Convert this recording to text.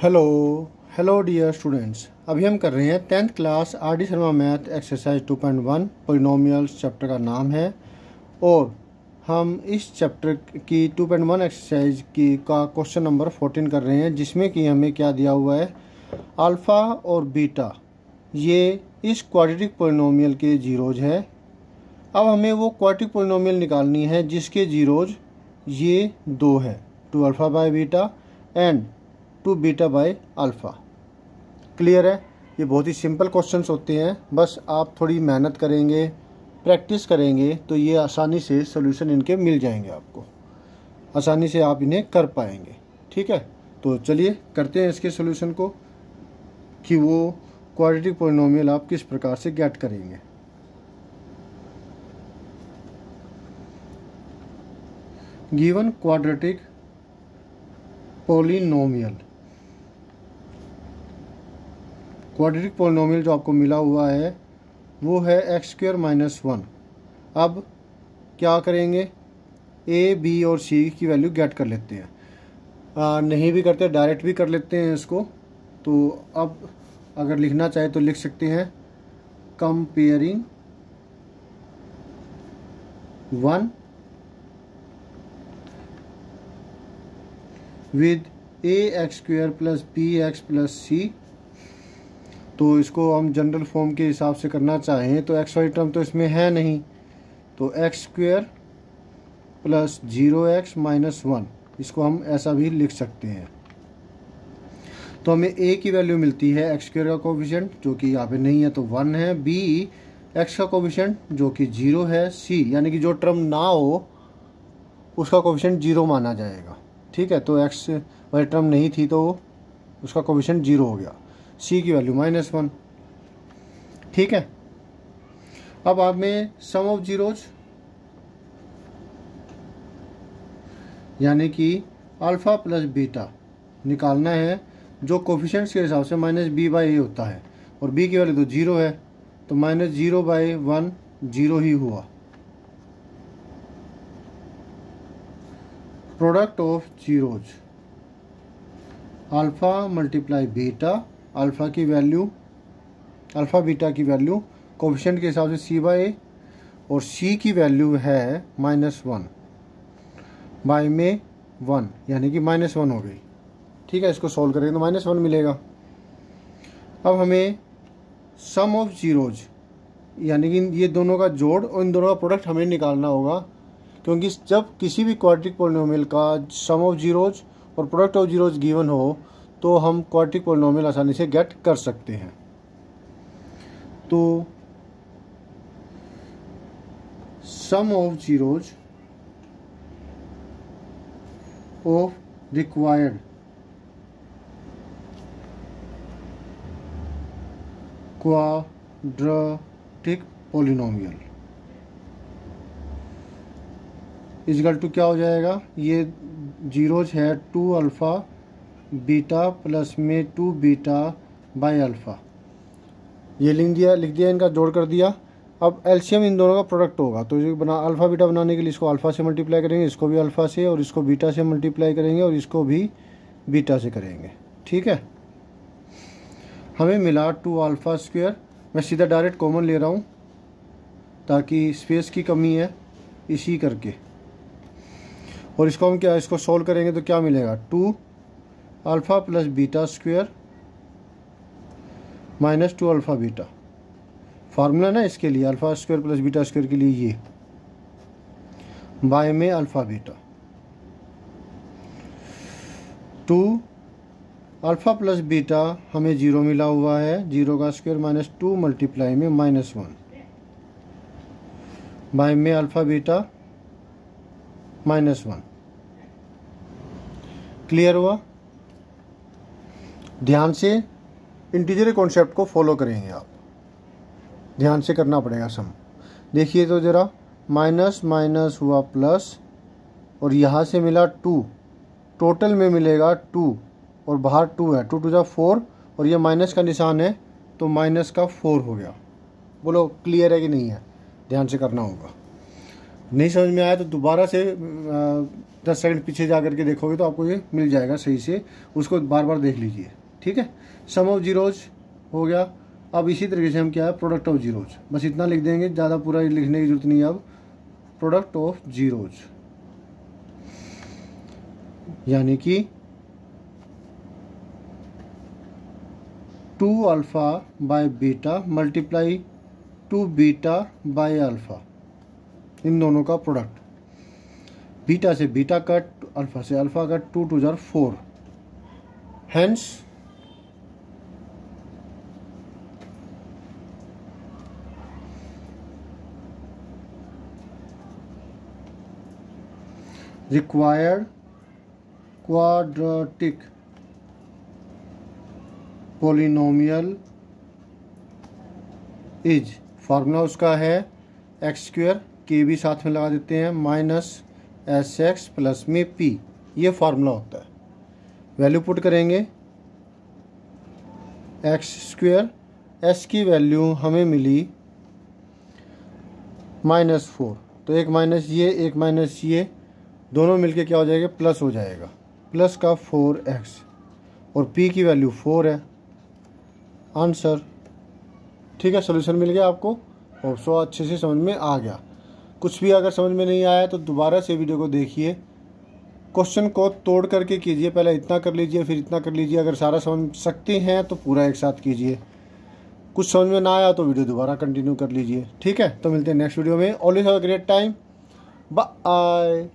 Hello hello dear students अभी हम कर रहे हैं tenth class R D Sharma math exercise 2.1 polynomials chapter का नाम है। और हम इस चैप्टर की 2.1 एक्सरसाइज की का क्वेश्चन नंबर 14 कर रहे हैं, जिसमें कि हमें क्या दिया हुआ है? अल्फ़ा और बीटा ये इस क्वाड्रेटिक पोलिनोमियल के जीरोज है। अब हमें वो क्वाड्रेटिक पोलिनोमियल निकालनी है, जिसके जीरोज ये दो है two alpha by beta and two beta by alpha. Clear है? ये बहुत ही सिंपल क्वेश्चंस होते हैं। बस आप थोड़ी मेहनत करेंगे प्रैक्टिस करेंगे तो ये आसानी से सोल्यूशन इनके मिल जाएँगे आपको। आसानी से आप इन्हें कर पाएँगे। ठीक है? तो चलिए करते हैं इसके सोल्यूशन को कि वो क्वाड्रेटिक पोलिनोमियल आप किस प्रकार से गेट करेंगे। Given quadratic polynomial quadratic polynomial जो आपको मिला हुआ है वो है एक्स स्क्र माइनस वन अब क्या करेंगे? ए बी और सी की वैल्यू गेट कर लेते हैं। आ, नहीं भी करते डायरेक्ट भी कर लेते हैं इसको। तो अब अगर लिखना चाहे तो लिख सकते हैं। Comparing one with a x square plus b x plus c तो इसको हम जनरल फॉर्म के हिसाब से करना चाहें तो एक्स वाई टर्म तो इसमें है नहीं। तो x square plus zero x minus one इसको हम ऐसा भी लिख सकते हैं। तो हमें ए की वैल्यू मिलती है एक्स स्क्वेयर का कोविशेंट जो कि यहाँ पे नहीं है तो वन है। बी एक्स का कोविशेंट जो कि ज़ीरो है। सी यानी कि जो टर्म ना हो, उसका कोविशेंट ज़ीरो माना जाएगा। ठीक है तो एक्स वाली टर्म नहीं थी तो उसका कोविशेंट ज़ीरो हो गया। सी की वैल्यू माइनस वन ठीक है? अब आप में सम ऑफ़ जीरोज यानी कि अल्फ़ा प्लस बीटा निकालना है, जो कोफिशेंट्स के हिसाब से माइनस बी बाई ए होता है। और बी की वैल्यू तो ज़ीरो है तो minus zero by one zero ही हुआ। Product of zeros alpha multiply beta alpha की वैल्यू, अल्फ़ा बीटा की वैल्यू कोफिशेंट के हिसाब से सी बाई और सी की वैल्यू है माइनस वन, बाई में वन, यानी कि माइनस वन हो गई। ठीक है, इसको सॉल्व करेंगे तो माइनस वन मिलेगा। अब हमें सम ऑफ़ जीरोज यानी कि ये दोनों का जोड़ और इन दोनों का प्रोडक्ट हमें निकालना होगा, क्योंकि जब किसी भी क्वाड्रिक पोलिनोमियल का सम ऑफ़ जीरोज और प्रोडक्ट ऑफ़ जीरोज गिवन हो तो हम क्वार्टिक पोलिनोमियल आसानी से गेट कर सकते हैं। तो sum of zeros of required quadratic polynomial is equal to क्या हो जाएगा? ये जीरोज है टू अल्फ़ा बीटा प्लस में टू बीटा बाई अल्फ़ा। ये लिख दिया लिख दिया इनका, जोड़ कर दिया। अब एल्शियम इन दोनों का प्रोडक्ट होगा। तो ये बना, अल्फ़ा बीटा बनाने के लिए इसको अल्फ़ा से मल्टीप्लाई करेंगे, इसको भी अल्फ़ा से और इसको बीटा से मल्टीप्लाई करेंगे और इसको भी बीटा से करेंगे। ठीक है? हमें मिला टू अल्फ़ा स्क्वेयर। मैं सीधा डायरेक्ट कॉमन ले रहा हूँ, ताकि स्पेस की कमी है, इसी करके। और इसको हम क्या, इसको सॉल्व करेंगे तो क्या मिलेगा? Two alpha plus beta square minus two alpha beta formula ना इसके लिए alpha square plus beta square के लिए ये। बाय में alpha beta two alpha plus beta हमें ज़ीरो मिला हुआ है ज़ीरो का स्क्वायर माइनस टू मल्टीप्लाई में माइनस वन बाय में alpha beta minus one clear हुआ? ध्यान से इंटीजर कॉन्सेप्ट को फॉलो करेंगे आप। ध्यान से करना पड़ेगा सम। देखिए तो ज़रा माइनस माइनस हुआ प्लस और यहाँ से मिला टू टोटल में मिलेगा टू और बाहर टू है। टू टू जा फोर और ये माइनस का निशान है तो माइनस का फोर हो गया। बोलो क्लियर है कि नहीं है? ध्यान से करना होगा। नहीं समझ में आया तो दोबारा से दस सेकंड पीछे जा करके देखोगे तो आपको ये मिल जाएगा सही से। उसको बार बार देख लीजिए। ठीक है? सम ऑफ़ जीरोज हो गया। अब इसी तरीके से हम क्या है? प्रोडक्ट ऑफ़ जीरोज बस इतना लिख देंगे, ज़्यादा पूरा लिखने की ज़रूरत नहीं है अब। प्रोडक्ट ऑफ़ जीरोज यानी कि two alpha by beta multiply two beta by alpha. इन दोनों का प्रोडक्ट बीटा से बीटा कट, अल्फ़ा से alpha cut, two two jar four. Hence required quadratic polynomial is formula उसका है एक्स स्क्वेयर के भी साथ में लगा देते हैं माइनस एस एक्स प्लस में पी ये फार्मूला होता है। वैल्यू पुट करेंगे। एक्स स्क्वेयर एस की वैल्यू हमें मिली माइनस फोर तो एक माइनस ये, एक माइनस ये दोनों मिलके क्या हो जाएगा? प्लस हो जाएगा। प्लस का फोर एक्स। और पी की वैल्यू फोर है। आंसर। ठीक है, सोल्यूशन मिल गया आपको। और सो अच्छे से समझ में आ गया। कुछ भी अगर समझ में नहीं आया तो दोबारा से वीडियो को देखिए। क्वेश्चन को तोड़ करके कीजिए। पहले इतना कर लीजिए, फिर इतना कर लीजिए। अगर सारा समझ सकते हैं तो पूरा एक साथ कीजिए। कुछ समझ में ना आया तो वीडियो दोबारा कंटिन्यू कर लीजिए। ठीक है तो मिलते हैं नेक्स्ट वीडियो में। Always have a great time bye